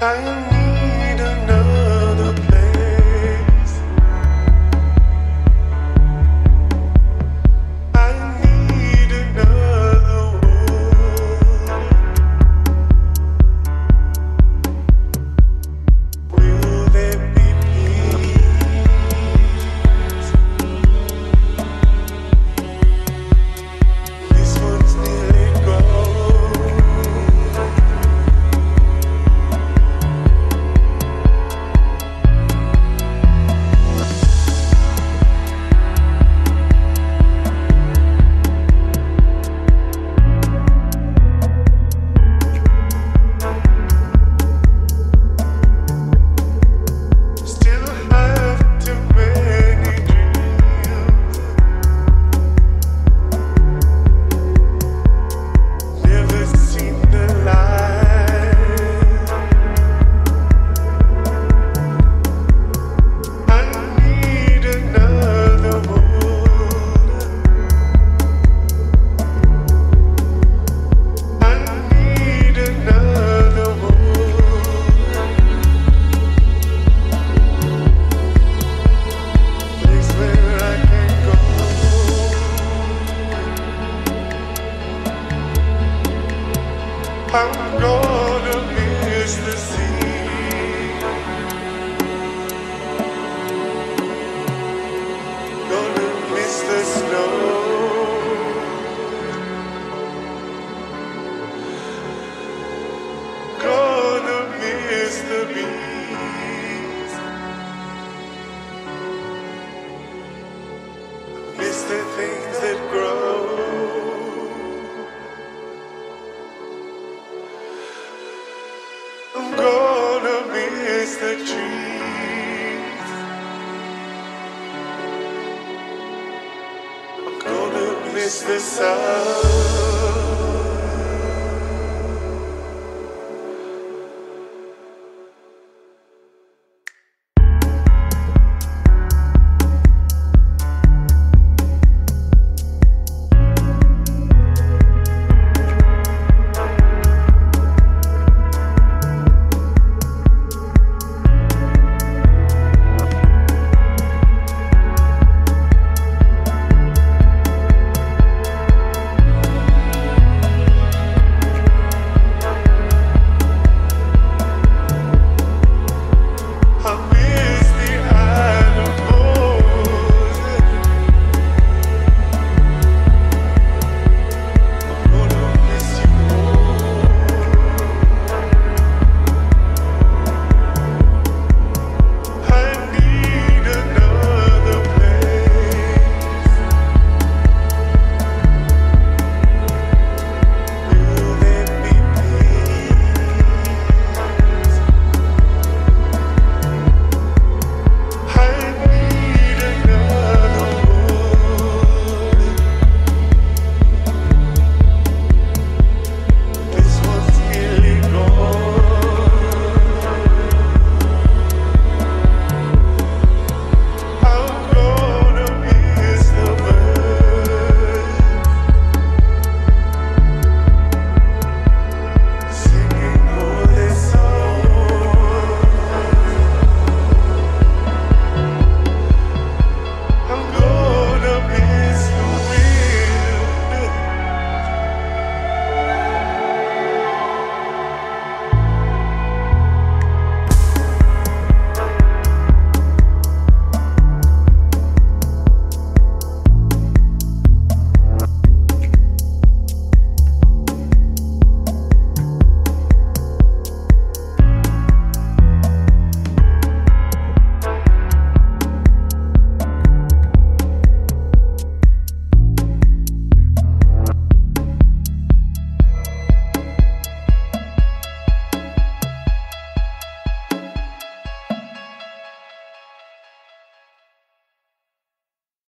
I need the bees miss the things that grow. I'm gonna miss the trees. I'm gonna miss the sun.